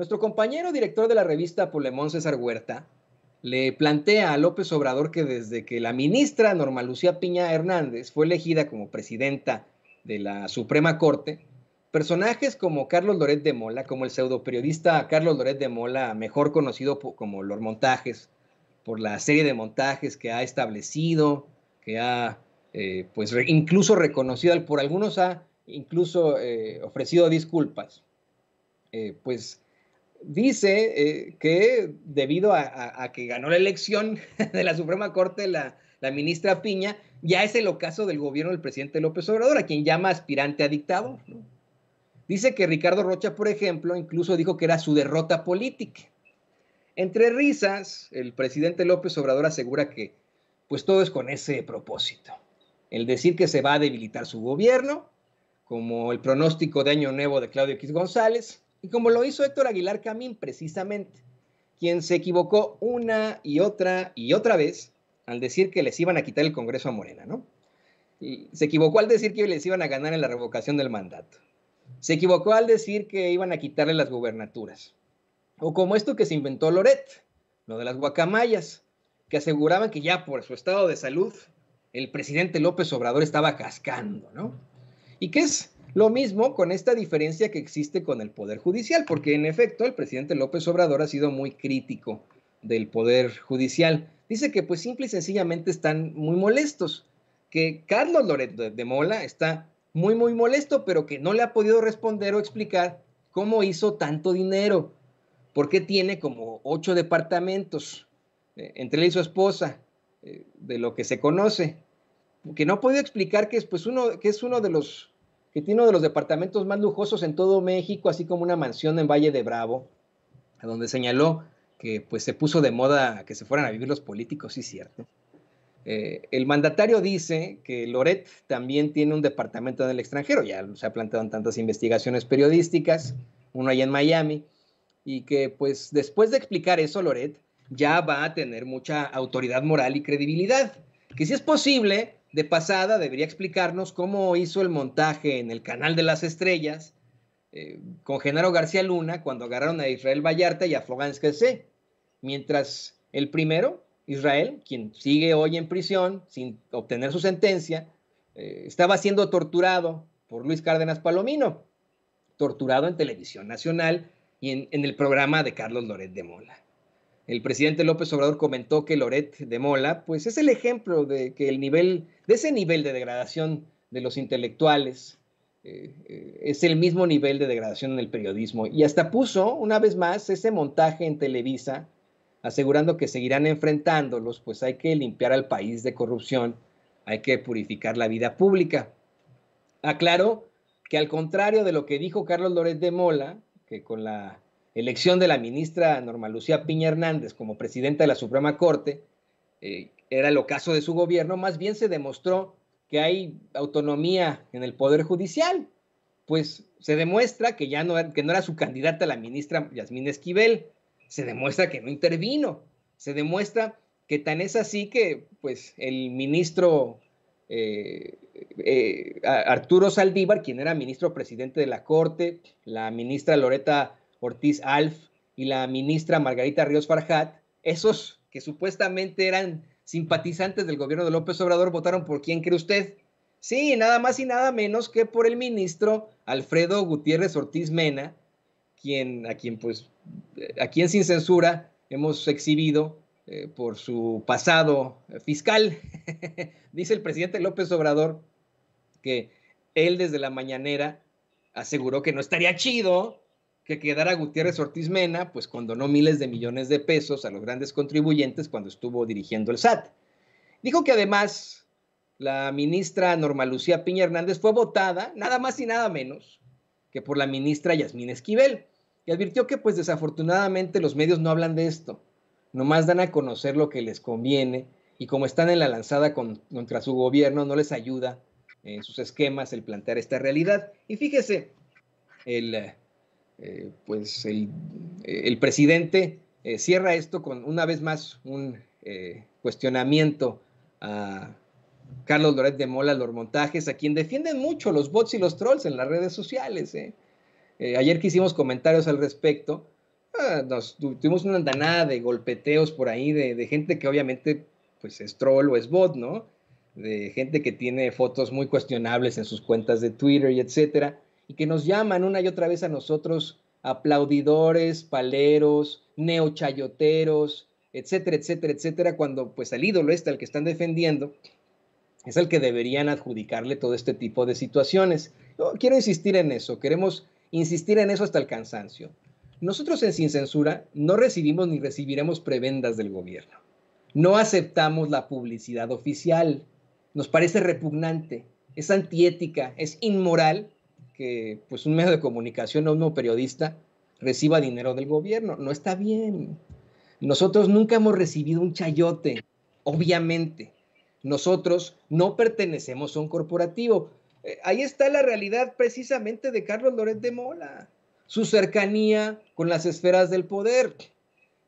Nuestro compañero director de la revista Polemón, César Huerta, le plantea a López Obrador que desde que la ministra Norma Lucía Piña Hernández fue elegida como presidenta de la Suprema Corte, personajes como Carlos Loret de Mola, como el pseudoperiodista Carlos Loret de Mola, mejor conocido como Los Montajes, por la serie de montajes que ha establecido, que ha eh, pues incluso reconocido, por algunos ha incluso eh, ofrecido disculpas, eh, pues dice que debido a, que ganó la elección de la Suprema Corte la, la, ministra Piña, ya es el ocaso del gobierno del presidente López Obrador, a quien llama aspirante a dictador. Dice que Ricardo Rocha, por ejemplo, incluso dijo que era su derrota política. Entre risas, el presidente López Obrador asegura que pues todo es con ese propósito. El decir que se va a debilitar su gobierno, como el pronóstico de Año Nuevo de Claudio X González, y como lo hizo Héctor Aguilar Camín precisamente, quien se equivocó una y otra y otra vez al decir que les iban a quitar el Congreso a Morena, ¿no? Y se equivocó al decir que les iban a ganar en la revocación del mandato. Se equivocó al decir que iban a quitarle las gubernaturas. O como esto que se inventó Loret, lo de las guacamayas, que aseguraban que ya por su estado de salud el presidente López Obrador estaba cascando, ¿no? Y que es lo mismo con esta diferencia que existe con el Poder Judicial, porque en efecto el presidente López Obrador ha sido muy crítico del Poder Judicial. Dice que pues simple y sencillamente están muy molestos, que Carlos Loret de Mola está muy, muy molesto, pero que no le ha podido responder o explicar cómo hizo tanto dinero, porque tiene como ocho departamentos, eh, entre él y su esposa, eh, de lo que se conoce, que no ha podido explicar que es, pues, uno, que es uno de los, que tiene uno de los departamentos más lujosos en todo México, así como una mansión en Valle de Bravo, a donde señaló que pues se puso de moda que se fueran a vivir los políticos, sí, cierto. Eh, el mandatario dice que Loret también tiene un departamento en el extranjero, ya se ha planteado en tantas investigaciones periodísticas, uno allá en Miami, y que pues después de explicar eso, Loret ya va a tener mucha autoridad moral y credibilidad, que si es posible, de pasada debería explicarnos cómo hizo el montaje en el canal de las estrellas eh, con Genaro García Luna cuando agarraron a Israel Vallarta y a Florence C. mientras el primero, Israel, quien sigue hoy en prisión sin obtener su sentencia, eh, estaba siendo torturado por Luis Cárdenas Palomino, torturado en televisión nacional y en, el programa de Carlos Loret de Mola. El presidente López Obrador comentó que Loret de Mola, pues es el ejemplo de que el nivel, de ese nivel de degradación de los intelectuales, eh, eh, es el mismo nivel de degradación en el periodismo. Y hasta puso, una vez más, ese montaje en Televisa, asegurando que seguirán enfrentándolos, pues hay que limpiar al país de corrupción, hay que purificar la vida pública. Aclaró que al contrario de lo que dijo Carlos Loret de Mola, que con la elección de la ministra Norma Lucía Piña Hernández como presidenta de la Suprema Corte, eh, era el ocaso de su gobierno, más bien se demostró que hay autonomía en el Poder Judicial. Pues se demuestra que ya no, que no era su candidata la ministra Yasmín Esquivel, se demuestra que no intervino, se demuestra que tan es así que pues el ministro eh, eh, Arturo Saldívar, quien era ministro presidente de la Corte, la ministra Loreta Ortiz Alf y la ministra Margarita Ríos Farjat, esos que supuestamente eran simpatizantes del gobierno de López Obrador, votaron por quién cree usted. Sí, nada más y nada menos que por el ministro Alfredo Gutiérrez Ortiz Mena, quien, a quien pues, a quien sin censura hemos exhibido eh, por su pasado fiscal. Dice el presidente López Obrador que él desde la mañanera aseguró que no estaría chido que quedara Gutiérrez Ortiz Mena, pues condonó miles de millones de pesos a los grandes contribuyentes cuando estuvo dirigiendo el SAT. Dijo que además la ministra Norma Lucía Piña Hernández fue votada nada más y nada menos que por la ministra Yasmín Esquivel y advirtió que pues desafortunadamente los medios no hablan de esto nomás dan a conocer lo que les conviene y como están en la lanzada contra su gobierno, no les ayuda en sus esquemas el plantear esta realidad. Y fíjese, el, eh, pues el, presidente eh, cierra esto con una vez más un eh, cuestionamiento a Carlos Loret de Mola, los montajes, a quien defienden mucho los bots y los trolls en las redes sociales. ayer que hicimos comentarios al respecto, Ah, tuvimos una andanada de golpeteos por ahí de, gente que obviamente pues es troll o es bot, ¿no? De gente que tiene fotos muy cuestionables en sus cuentas de Twitter y etcétera, y que nos llaman una y otra vez a nosotros aplaudidores, paleros, neochayoteros, etcétera, etcétera, etcétera, cuando pues el ídolo este al que están defendiendo es el que deberían adjudicarle todo este tipo de situaciones. Quiero insistir en eso, queremos insistir en eso hasta el cansancio. Nosotros en Sin Censura no recibimos ni recibiremos prebendas del gobierno. No aceptamos la publicidad oficial. Nos parece repugnante, es antiética, es inmoral que pues un medio de comunicación o un periodista reciba dinero del gobierno. No está bien. Nosotros nunca hemos recibido un chayote, obviamente. Nosotros no pertenecemos a un corporativo. Eh, ahí está la realidad precisamente de Carlos Loret de Mola su cercanía con las esferas del poder.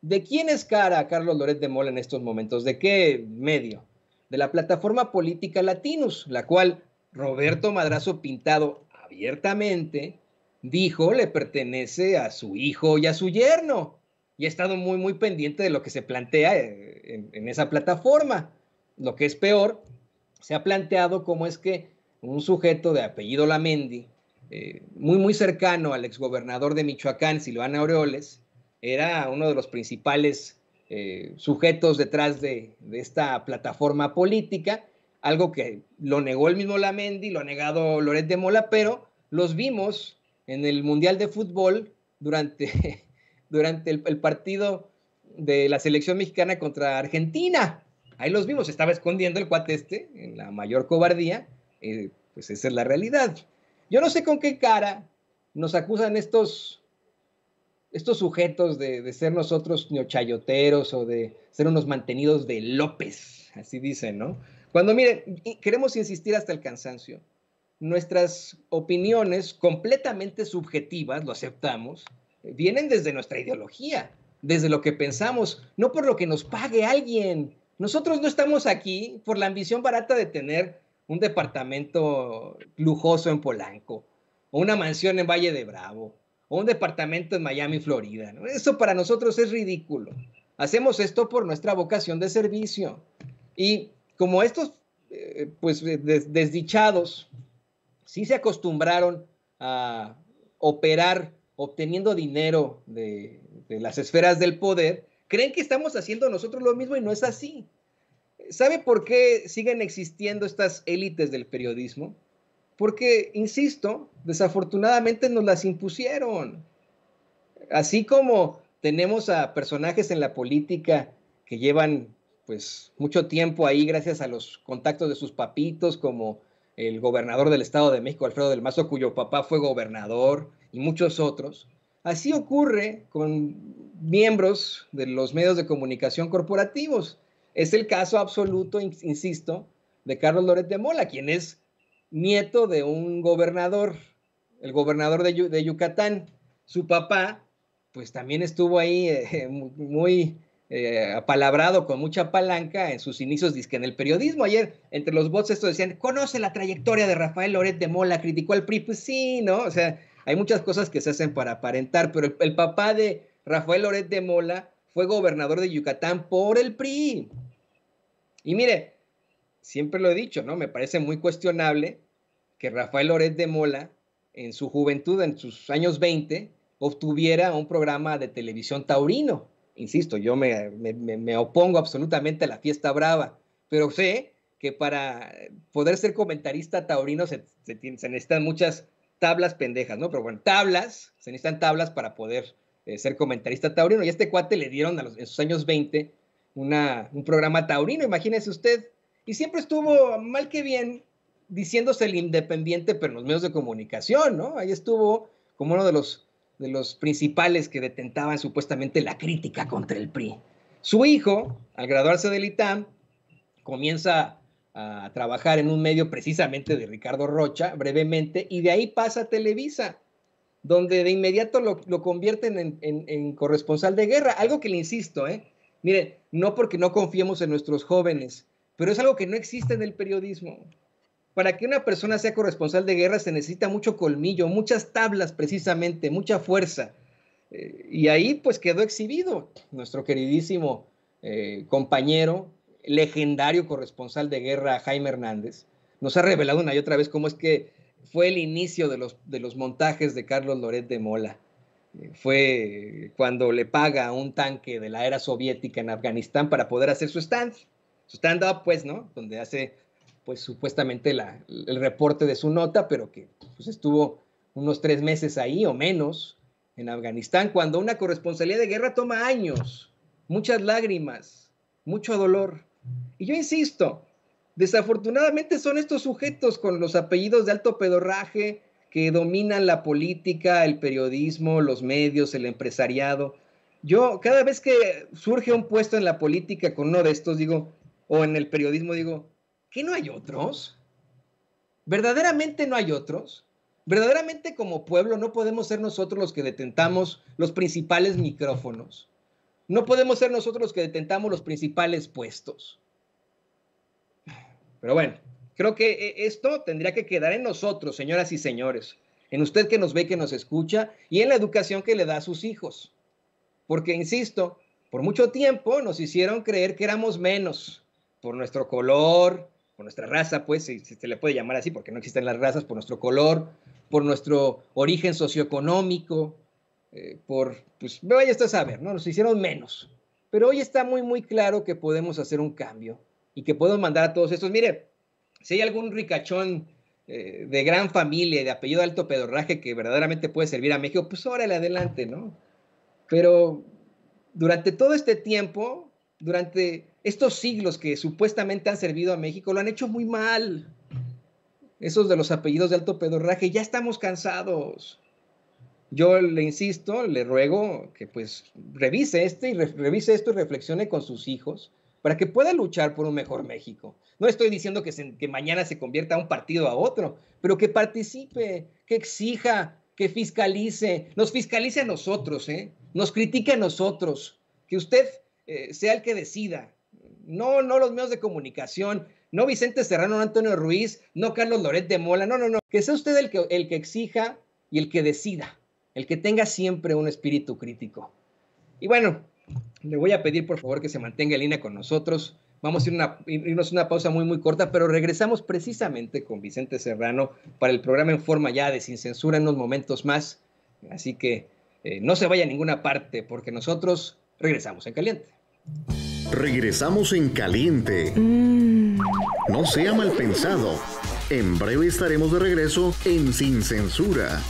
¿De quién es cara Carlos Loret de Mola en estos momentos? ¿De qué medio? De la plataforma política Latinus, la cual Roberto Madrazo Pintado abiertamente dijo le pertenece a su hijo y a su yerno. Y ha estado muy, muy pendiente de lo que se plantea eh, en, esa plataforma. Lo que es peor, se ha planteado cómo es que un sujeto de apellido Lamendi, eh, muy, muy cercano al exgobernador de Michoacán, Silvana Aureoles, era uno de los principales eh, sujetos detrás de, esta plataforma política, algo que lo negó el mismo Lamendi, lo ha negado Loret de Mola, pero los vimos en el Mundial de Fútbol durante, durante el, partido de la selección mexicana contra Argentina. Ahí los vimos, estaba escondiendo el cuate este en la mayor cobardía, eh, pues esa es la realidad. Yo no sé con qué cara nos acusan estos, estos sujetos de, ser nosotros neochayoteros o de ser unos mantenidos de López, así dicen, ¿no? Cuando, miren, queremos insistir hasta el cansancio. Nuestras opiniones completamente subjetivas, lo aceptamos, vienen desde nuestra ideología, desde lo que pensamos, no por lo que nos pague alguien. Nosotros no estamos aquí por la ambición barata de tener un departamento lujoso en Polanco, o una mansión en Valle de Bravo, o un departamento en Miami, Florida. Eso para nosotros es ridículo. Hacemos esto por nuestra vocación de servicio. Y como estos, eh, pues, desdichados, sí se acostumbraron a operar obteniendo dinero de las esferas del poder, creen que estamos haciendo nosotros lo mismo y no es así. ¿Sabe por qué siguen existiendo estas élites del periodismo? Porque, insisto, desafortunadamente nos las impusieron. Así como tenemos a personajes en la política que llevan pues mucho tiempo ahí gracias a los contactos de sus papitos, como el gobernador del Estado de México, Alfredo del Mazo, cuyo papá fue gobernador, y muchos otros. Así ocurre con miembros de los medios de comunicación corporativos. Es el caso absoluto, insisto, de Carlos Loret de Mola, quien es nieto de un gobernador, el gobernador de, Yucatán. Su papá, pues también estuvo ahí eh, muy eh, apalabrado, con mucha palanca en sus inicios en el periodismo. Ayer, entre los bots, esto decían, conoce la trayectoria de Rafael Loret de Mola, criticó al PRI. Pues sí, ¿no? O sea, hay muchas cosas que se hacen para aparentar, pero el papá de Rafael Loret de Mola fue gobernador de Yucatán por el PRI. Y mire, siempre lo he dicho, ¿no? Me parece muy cuestionable que Rafael Loret de Mola, en su juventud, en sus años 20, obtuviera un programa de televisión taurino. Insisto, yo me, opongo absolutamente a la fiesta brava, pero sé que para poder ser comentarista taurino se, necesitan muchas tablas pendejas, ¿no? Pero bueno, tablas, se necesitan tablas para poder eh, ser comentarista taurino. Y a este cuate le dieron a los, en sus años 20 una, un programa taurino, imagínese usted. Y siempre estuvo, mal que bien, diciéndose el independiente, pero en los medios de comunicación, ¿no? Ahí estuvo como uno de los, de los principales que detentaban supuestamente la crítica contra el PRI. Su hijo, al graduarse del ITAM, comienza a trabajar en un medio precisamente de Ricardo Rocha, brevemente, y de ahí pasa a Televisa donde de inmediato lo, convierten en, corresponsal de guerra, algo que le insisto, ¿eh? Mire, no porque no confiemos en nuestros jóvenes, pero es algo que no existe en el periodismo. Para que una persona sea corresponsal de guerra se necesita mucho colmillo, muchas tablas precisamente, mucha fuerza. Eh, y ahí pues quedó exhibido nuestro queridísimo eh, compañero, legendario corresponsal de guerra Jaime Hernández. Nos ha revelado una y otra vez cómo es que fue el inicio de los, de los montajes de Carlos Loret de Mola. Eh, fue cuando le paga un tanque de la era soviética en Afganistán para poder hacer su stand, su stand-up, pues, ¿no? Donde hace, pues, supuestamente el reporte de su nota, pero que pues, estuvo unos tres meses ahí o menos en Afganistán, cuando una corresponsalía de guerra toma años, muchas lágrimas, mucho dolor. Y yo insisto, desafortunadamente son estos sujetos con los apellidos de alto pedorraje que dominan la política, el periodismo, los medios, el empresariado. Yo cada vez que surge un puesto en la política con uno de estos, digo, o en el periodismo, digo, ¿qué no hay otros? ¿Verdaderamente no hay otros? Verdaderamente como pueblo no podemos ser nosotros los que detentamos los principales micrófonos. No podemos ser nosotros los que detentamos los principales puestos. Pero bueno, creo que eh, esto tendría que quedar en nosotros, señoras y señores, en usted que nos ve, que nos escucha y en la educación que le da a sus hijos. Porque, insisto, por mucho tiempo nos hicieron creer que éramos menos por nuestro color, por nuestra raza, pues, si, se le puede llamar así, porque no existen las razas, por nuestro color, por nuestro origen socioeconómico, eh, por, pues, vaya usted a saber, ¿no? Nos hicieron menos. Pero hoy está muy, muy claro que podemos hacer un cambio y que podemos mandar a todos estos. Mire, si hay algún ricachón eh, de gran familia, de apellido alto pedorraje que verdaderamente puede servir a México, pues órale adelante, ¿no? Pero durante todo este tiempo, durante estos siglos que supuestamente han servido a México, lo han hecho muy mal. Esos de los apellidos de alto pedorraje, ya estamos cansados. Yo le insisto, le ruego que pues revise este y revise esto y reflexione con sus hijos para que pueda luchar por un mejor México. No estoy diciendo que, mañana se convierta un partido a otro, pero que participe, que exija, que fiscalice, nos fiscalice a nosotros, ¿eh? nos critique a nosotros, que usted eh, sea el que decida, no, no los medios de comunicación, no Vicente Serrano, no Antonio Ruiz, no Carlos Loret de Mola, no, no, no, que sea usted el que, el que exija y el que decida, el que tenga siempre un espíritu crítico. Y bueno, le voy a pedir por favor que se mantenga en línea con nosotros. Vamos a ir una, irnos una pausa muy, muy corta, pero regresamos precisamente con Vicente Serrano para el programa en forma ya de Sin Censura en unos momentos más. Así que eh, no se vaya a ninguna parte porque nosotros regresamos en caliente. Regresamos en caliente. Mm. No sea mal pensado. En breve estaremos de regreso en Sin Censura.